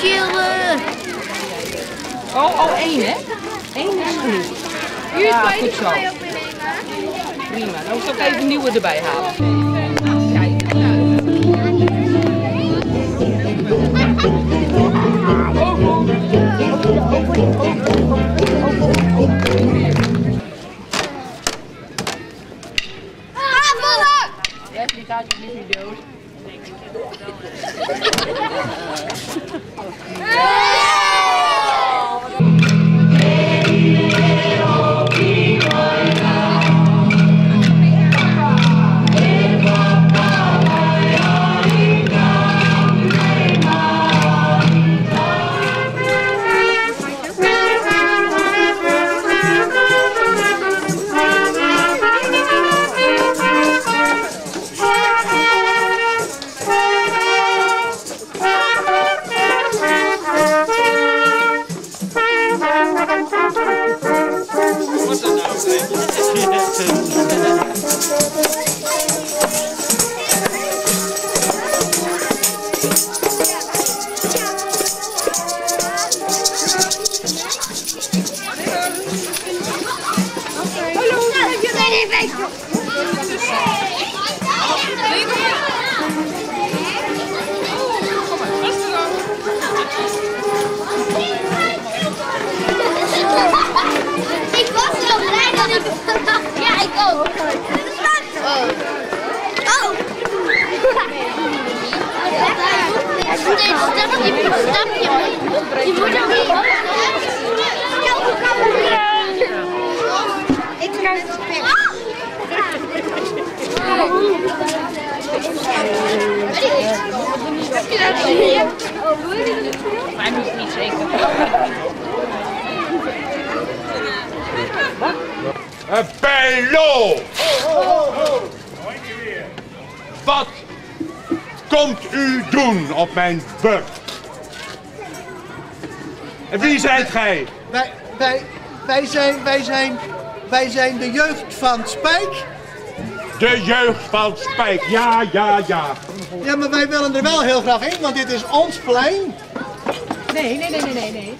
chillen. Oh, oh, één hè? Eén is genoeg. Ja, goed zo. Prima. Dan moet ik ook even een nieuwe erbij halen. Kijk, nou. Ah, Ik Ja, ik ook. Oh. Oh. Steeds stapje voor stapje. Je moet ook niet... Ik kan het Heb je dat gezien? Hij moet niet zeker. Bijlo! Wat komt u doen op mijn burcht? En wie zijt gij? Wij, wij, wij, zijn, wij, zijn, wij zijn de jeugd van Spijk. De jeugd van Spijk. Ja, ja, ja. Ja, maar wij willen er wel heel graag in, want dit is ons plein. Nee, nee, nee, nee, nee, nee.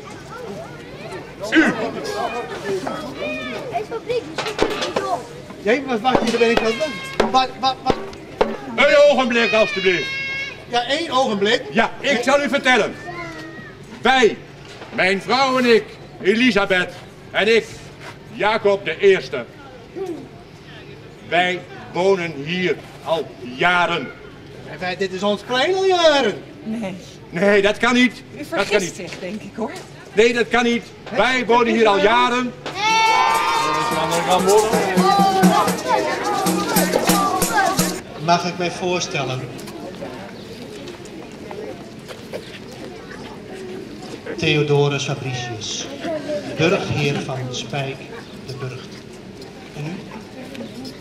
U, Nee, wat wacht hier, ben ik wel. Wat, wat, wat? een ogenblik alstublieft. Ja, één ogenblik. Ja, ik zal u vertellen. Wij, mijn vrouw en ik, Elisabeth en ik, Jacob de Eerste. Wij wonen hier al jaren. Wij- wij- dit is ons plein al jaren. Nee. Nee, dat kan niet. U Dat kan vergist niet. zich, denk ik hoor. Nee, dat kan niet. Wij wonen hier al jaren. Mag ik mij voorstellen? Theodorus Fabricius, burgheer van Spijk de Burgt. En u?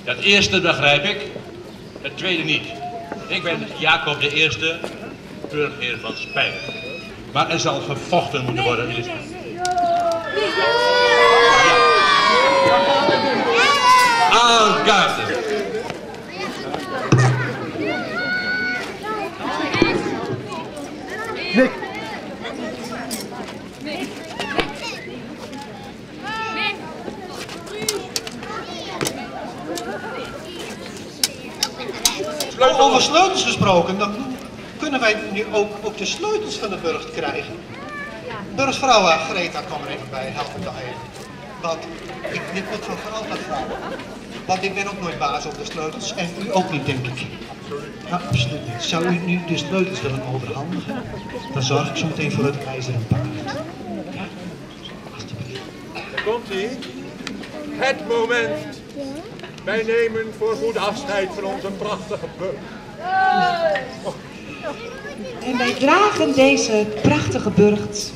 Dat eerste begrijp ik, het tweede niet. Ik ben Jacob de Eerste, burgheer van Spijk. Maar er zal gevochten moeten worden. Elisabeth. Aan kaarten. Nick. Over sleutels gesproken, dan kunnen wij nu ook, ook de sleutels van de burcht krijgen. Burgsvrouw eh, Greta, kom er even bij, help me toch even. Want ik, dit wordt van wat vrouwen. Want ik ben ook nooit baas op de sleutels en u ook niet, denk ik. Ja, absoluut niet. Zou u nu de sleutels willen overhandigen? Dan zorg ik zo meteen voor het ijzeren. Ja, alsjeblieft. Daar komt ie. Het moment. Wij nemen voor goed afscheid van onze prachtige burg. Oh, En wij dragen deze prachtige burcht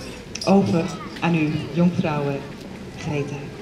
over aan u, jonkvrouwen Greta.